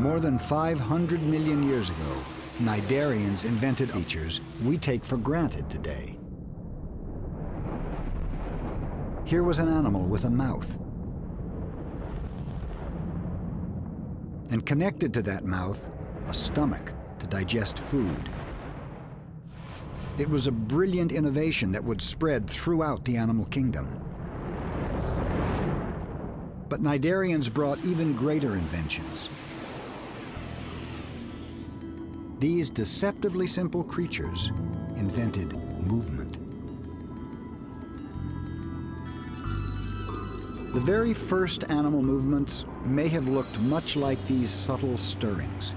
More than 500 million years ago, Cnidarians invented features we take for granted today. Here was an animal with a mouth. And connected to that mouth, a stomach to digest food. It was a brilliant innovation that would spread throughout the animal kingdom. But Cnidarians brought even greater inventions. These deceptively simple creatures invented movement. The very first animal movements may have looked much like these subtle stirrings.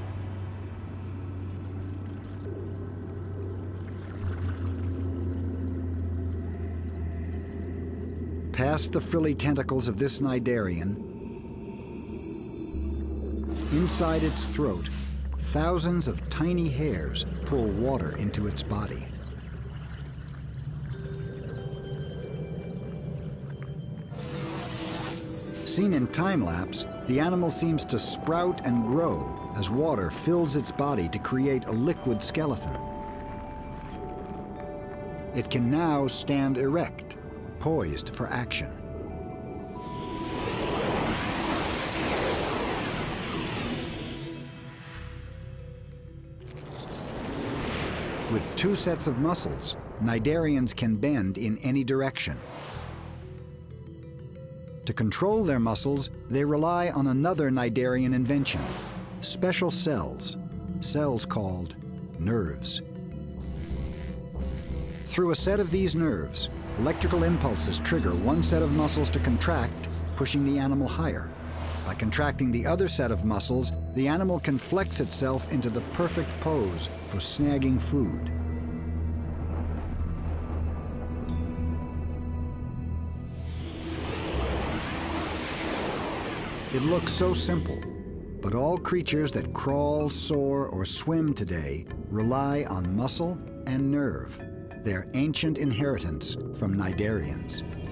Past the frilly tentacles of this cnidarian, inside its throat, thousands of tiny hairs pull water into its body. Seen in time-lapse, the animal seems to sprout and grow as water fills its body to create a liquid skeleton. It can now stand erect, poised for action. With two sets of muscles, cnidarians can bend in any direction. To control their muscles, they rely on another cnidarian invention, special cells, cells called nerves. Through a set of these nerves, Electrical impulses trigger one set of muscles to contract, pushing the animal higher. By contracting the other set of muscles, the animal can flex itself into the perfect pose for snagging food. It looks so simple, but all creatures that crawl, soar, or swim today rely on muscle and nerve their ancient inheritance from Cnidarians.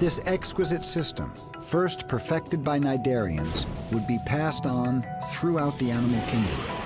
This exquisite system, first perfected by Cnidarians, would be passed on throughout the animal kingdom.